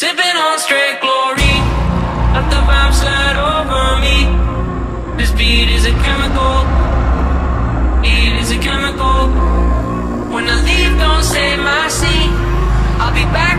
Sipping on straight glory, let the vibe slide over me. This beat is a chemical, it is a chemical. When I leave, don't say my seat. I'll be back.